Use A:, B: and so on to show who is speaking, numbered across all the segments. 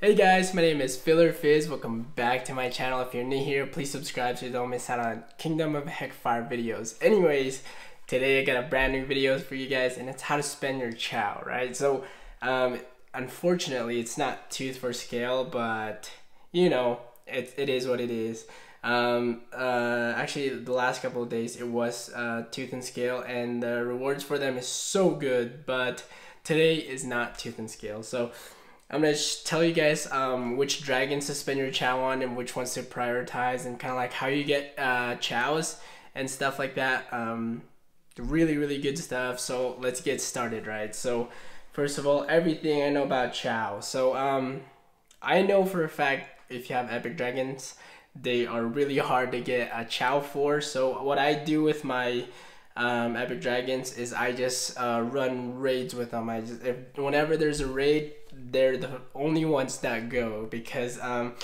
A: Hey guys, my name is Filler Fizz. Welcome back to my channel. If you're new here, please subscribe so you don't miss out on Kingdom of Heckfire videos. Anyways, today I got a brand new video for you guys and it's how to spend your chow, right? So, um, unfortunately, it's not tooth for scale, but you know, it, it is what it is. Um, uh, actually, the last couple of days it was uh, tooth and scale, and the rewards for them is so good, but today is not tooth and scale. So, I'm gonna tell you guys um, which dragons to spend your chow on and which ones to prioritize and kind of like how you get uh, chows and stuff like that. Um, really, really good stuff. So let's get started, right? So first of all, everything I know about chow. So um, I know for a fact if you have epic dragons, they are really hard to get a chow for. So what I do with my um, epic dragons is I just uh, run raids with them. I just if whenever there's a raid, they're the only ones that go because um,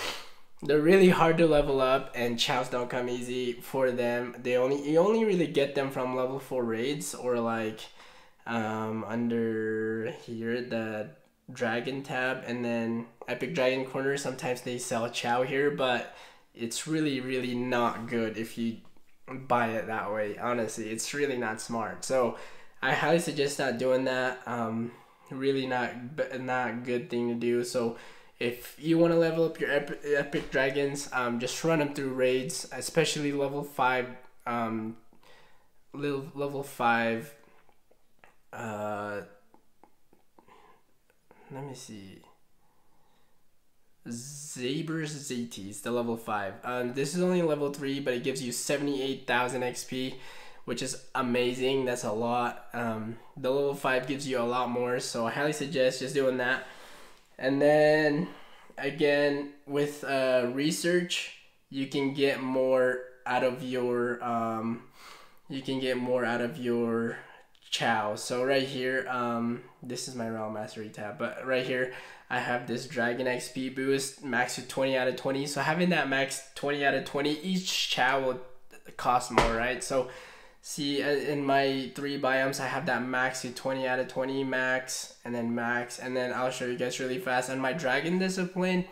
A: they're really hard to level up and chows don't come easy for them. They only you only really get them from level four raids or like um, under here the dragon tab and then epic dragon corner. Sometimes they sell chow here, but it's really really not good if you buy it that way. Honestly, it's really not smart. So I highly suggest not doing that. Um, really not not good thing to do. So if you want to level up your epic, epic dragons, um, just run them through raids, especially level five, um, level level five. Uh, let me see. Zaber's ZT is the level 5. Um, this is only level 3, but it gives you 78,000 XP which is amazing. That's a lot. Um, the level 5 gives you a lot more, so I highly suggest just doing that. And then again, with uh, research, you can get more out of your um, you can get more out of your chow. So right here, um, this is my realm mastery tab, but right here I have this dragon XP boost max to 20 out of 20. So having that max 20 out of 20, each chow will cost more, right? So See, uh, in my three biomes, I have that max to 20 out of 20 max, and then max, and then I'll show you guys really fast. And my dragon discipline,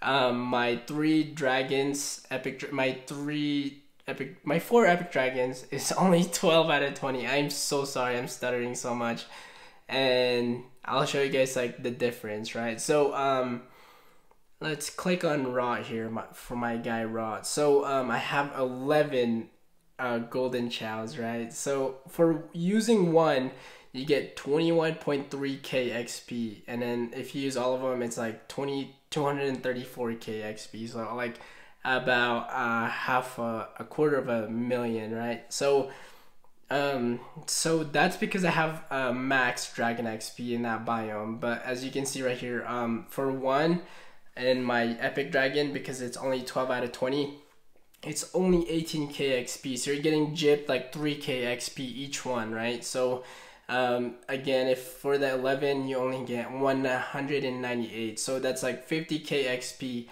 A: um, my three dragons, epic, my three epic, my four epic dragons is only 12 out of 20. I'm so sorry, I'm stuttering so much. And I'll show you guys like the difference, right? So, um, let's click on Rot here for my guy Rot. So, um, I have 11 uh, golden chows, right? So for using one, you get 21.3k XP, and then if you use all of them, it's like 20 234k XP. So like about uh, half a, a quarter of a million, right? So um, so that's because I have a max dragon XP in that biome. But as you can see right here, um, for one, in my epic dragon, because it's only 12 out of 20, it's only 18k XP. So you're getting gypped like 3k XP each one, right? So um, again, if for the 11 you only get 198, so that's like 50k XP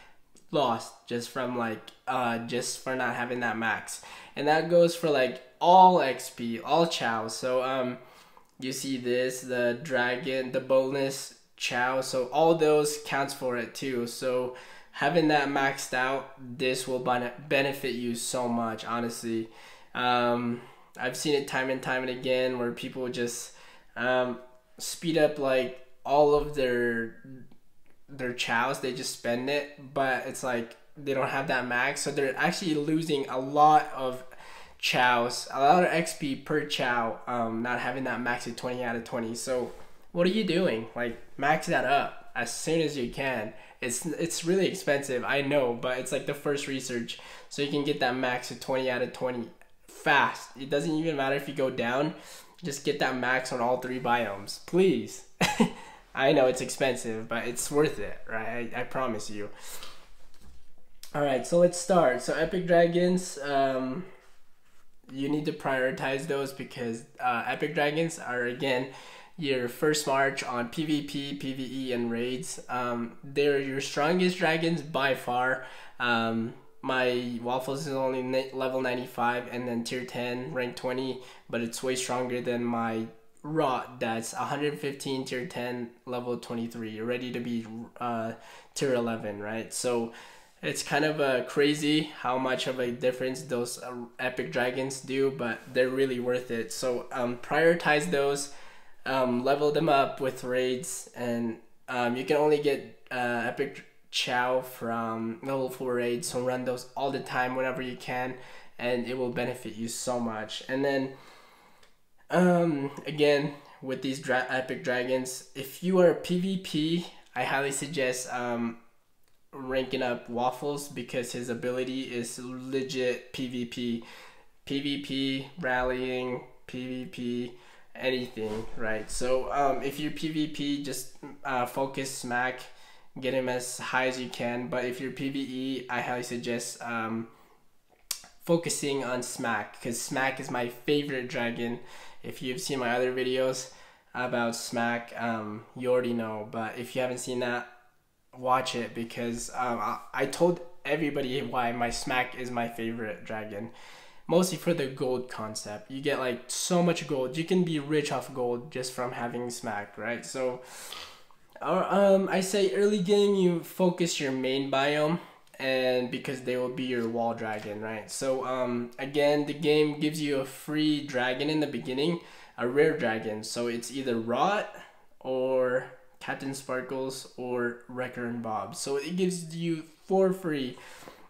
A: lost just from like uh just for not having that max, and that goes for like all XP, all chow. So um, you see this the dragon, the bonus chow. So all those counts for it too. So having that maxed out, this will benefit you so much, honestly. Um, I've seen it time and time and again where people just um, speed up like all of their their chows. They just spend it, but it's like they don't have that max, so they're actually losing a lot of chows, a lot of XP per chow. Um, not having that max at twenty out of twenty. So what are you doing? Like max that up as soon as you can it's it's really expensive, I know, but it's like the first research, so you can get that max of 20 out of 20 fast. It doesn't even matter if you go down, just get that max on all three biomes, please. I know it's expensive, but it's worth it, right? I, I promise you. All right, so let's start. So Epic Dragons, um, you need to prioritize those because uh, Epic Dragons are again your first march on PvP, PvE, and raids. Um, they're your strongest dragons by far. Um, my Waffles is only level 95 and then tier 10, rank 20, but it's way stronger than my rot that's 115 tier 10 level 23 you're ready to be uh, tier 11 right? So it's kind of uh, crazy how much of a difference those uh, epic dragons do but they're really worth it. So um, prioritize those um, level them up with raids and um, you can only get uh, epic chow from level 4 raids so run those all the time whenever you can and it will benefit you so much. And then um, again, with these dra- epic dragons, if you are PvP, I highly suggest um, ranking up Waffles because his ability is legit PvP. PvP, rallying, PvP, anything, right? So um, if you're PvP, just uh, focus Smack, get him as high as you can. But if you're PvE, I highly suggest um, focusing on Smack because Smack is my favorite dragon if you've seen my other videos about Smack, um, you already know. But if you haven't seen that, watch it because um, I, I told everybody why my Smack is my favorite dragon. Mostly for the gold concept. You get like so much gold. You can be rich off gold just from having Smack, right? So, or, um, I say early game you focus your main biome and because they will be your wall dragon, right? So um, again, the game gives you a free dragon in the beginning, a rare dragon. So it's either Rot or Captain Sparkles or Wrecker and Bob. So it gives you for free,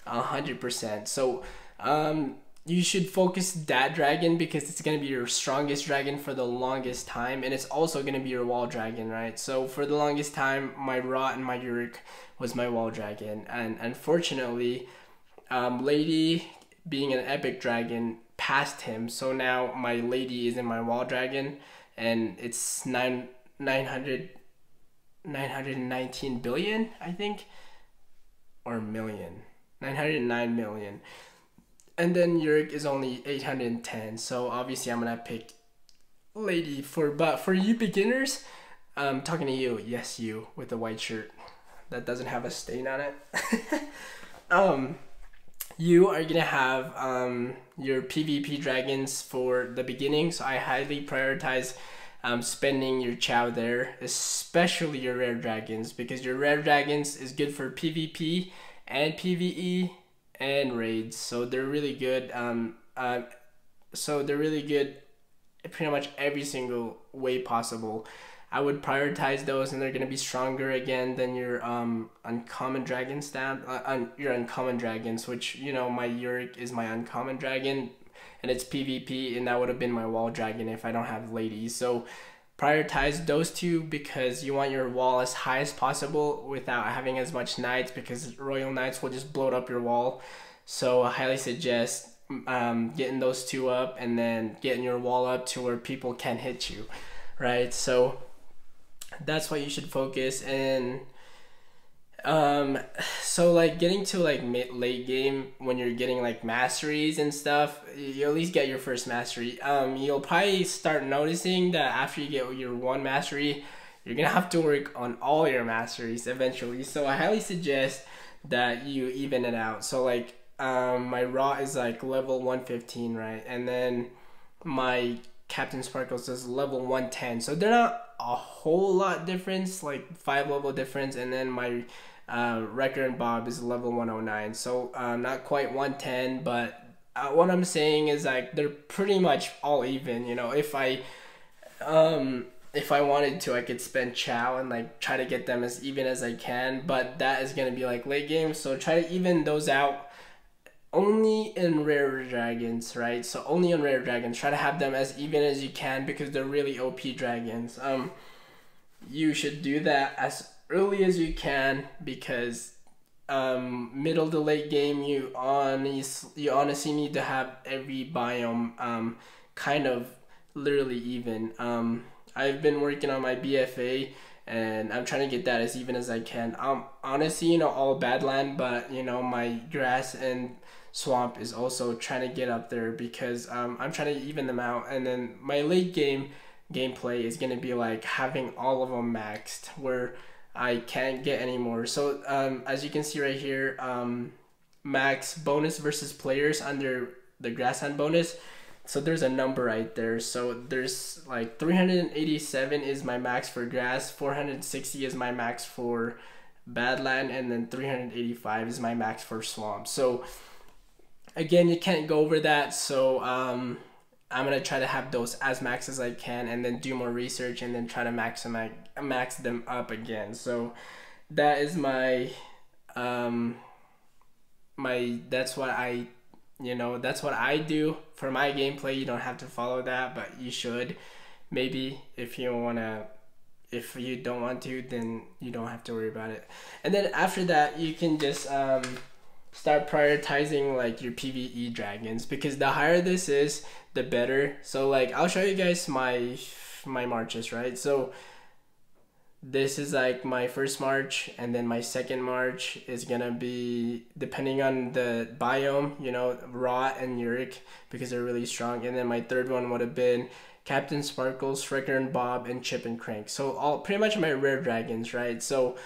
A: hundred percent. So um, you should focus that dragon because it's going to be your strongest dragon for the longest time and it's also going to be your wall dragon right? So for the longest time my rot and my Yorick was my wall dragon and unfortunately um, lady being an epic dragon passed him. So now my lady is in my wall dragon and it's 9 900 919 billion i think? Or million. 909 million and then Yorick is only 810 so obviously I'm gonna pick lady for but for you beginners I'm talking to you. Yes you with the white shirt that doesn't have a stain on it. Um you are gonna have um, your PvP dragons for the beginning so I highly prioritize um, spending your chow there especially your rare dragons because your rare dragons is good for PvP and PvE and raids. So they're really good. Um, uh, so they're really good pretty much every single way possible. I would prioritize those, and they're gonna be stronger again than your um uncommon dragon stamp, uh, un, your uncommon dragons. Which you know, my Yorick is my uncommon dragon, and it's PvP, and that would have been my wall dragon if I don't have ladies. So prioritize those two because you want your wall as high as possible without having as much knights because royal knights will just blow up your wall. So i highly suggest um, getting those two up and then getting your wall up to where people can hit you right? So that's what you should focus and um so like getting to like mid late game when you're getting like masteries and stuff you at least get your first mastery. Um you'll probably start noticing that after you get your one mastery you're gonna have to work on all your masteries eventually. So i highly suggest that you even it out. So like um my rot is like level 115 right? And then my captain sparkles is level 110 so they're not a whole lot difference like five level difference. And then my uh, Wrecker and Bob is level 109, so uh, not quite 110, but uh, what I'm saying is like they're pretty much all even. You know, if I um if I wanted to, I could spend Chow and like try to get them as even as I can, but that is gonna be like late game. So try to even those out only in rare dragons, right? So only in rare dragons. Try to have them as even as you can because they're really OP dragons. Um, you should do that as early as you can because um, middle to late game you honestly you honestly need to have every biome um, kind of literally even. Um, I've been working on my BFA and I'm trying to get that as even as I can. Um, honestly, you know, all Badland, but you know, my grass and swamp is also trying to get up there because um, I'm trying to even them out. And then my late game gameplay is gonna be like having all of them maxed, where I can't get any more. So um, as you can see right here, um, max bonus versus players under the grassland bonus. so there's a number right there. So there's like 387 is my max for grass, 460 is my max for badland, and then 385 is my max for swamp. So again, you can't go over that. So um, I'm gonna try to have those as max as I can, and then do more research, and then try to maximize max them up again. So that is my um, my that's what I you know that's what I do for my gameplay. You don't have to follow that, but you should maybe if you wanna. If you don't want to, then you don't have to worry about it. And then after that, you can just um, start prioritizing like your PVE dragons because the higher this is, the better. So like I'll show you guys my my marches, right? So this is like my first march and then my second march is gonna be depending on the biome you know rot and Yorick because they're really strong and then my third one would have been captain sparkles Wrecker and bob and chip and crank so all pretty much my rare dragons right so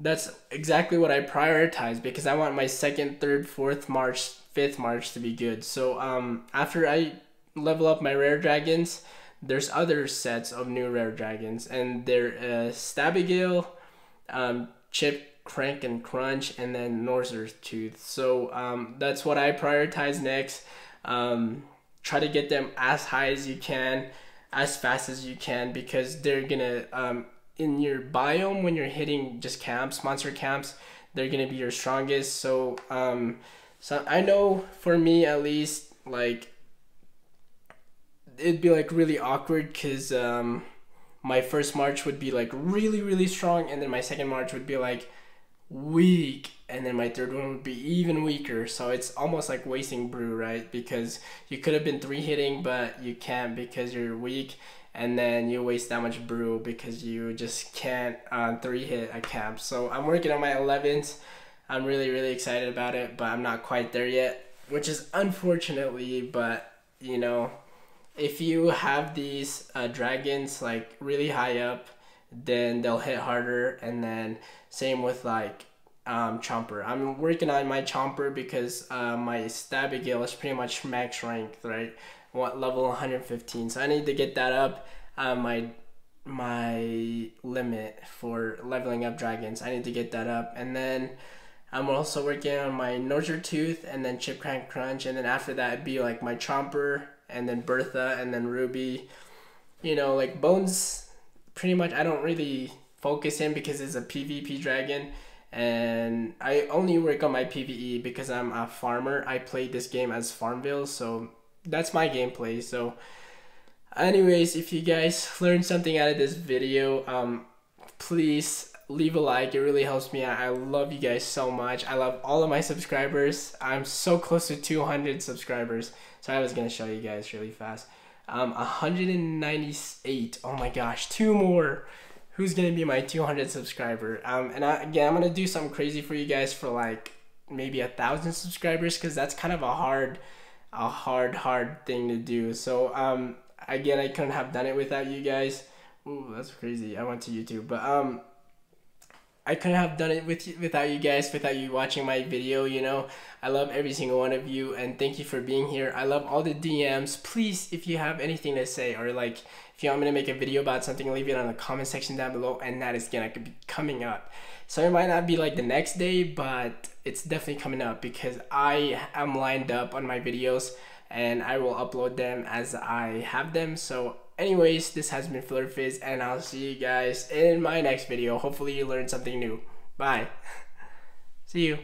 A: that's exactly what i prioritize because i want my second third fourth march fifth march to be good so um after i level up my rare dragons there's other sets of new rare dragons, and they're uh, Stabigale, um, Chip, Crank, and Crunch, and then Northern Tooth. So um, that's what I prioritize next. Um, try to get them as high as you can, as fast as you can, because they're gonna um, in your biome when you're hitting just camps, monster camps. They're gonna be your strongest. So um, so I know for me at least like it'd be like really awkward because um, my first march would be like really really strong, and then my second march would be like weak, and then my third one would be even weaker. So it's almost like wasting brew, right? Because you could have been three hitting, but you can't because you're weak, and then you waste that much brew because you just can't uh, three hit a camp. So I'm working on my 11th I'm really really excited about it, but I'm not quite there yet, which is unfortunately, but you know if you have these uh, dragons like really high up, then they'll hit harder. And then same with like um, Chomper. I'm working on my Chomper because uh, my Stabigale is pretty much max ranked, right? What level 115. So I need to get that up. Uh, my my limit for leveling up dragons. I need to get that up. And then I'm also working on my Northern Tooth and then Chip Crank Crunch. And then after that, it'd be like my Chomper and then Bertha and then Ruby. You know, like Bones, pretty much I don't really focus in because it's a PvP dragon. And I only work on my PvE because I'm a farmer. I play this game as Farmville, so that's my gameplay. So, anyways, if you guys learned something out of this video, um, please leave a like. It really helps me out. I love you guys so much. I love all of my subscribers. I'm so close to 200 subscribers. So i was gonna show you guys really fast. Um 198 oh my gosh two more who's gonna be my 200 subscriber? Um and I, again i'm gonna do something crazy for you guys for like maybe a thousand subscribers because that's kind of a hard a hard hard thing to do. So um again i couldn't have done it without you guys. Ooh, that's crazy. I went to youtube. But um I couldn't have done it with without you guys, without you watching my video, you know. I love every single one of you and thank you for being here. I love all the DMs. Please, if you have anything to say or like if you want me to make a video about something, leave it on the comment section down below and that is gonna be coming up. So it might not be like the next day, but it's definitely coming up because I am lined up on my videos and I will upload them as I have them. So anyways, this has been Flirt and I'll see you guys in my next video. Hopefully you learned something new. Bye. see you.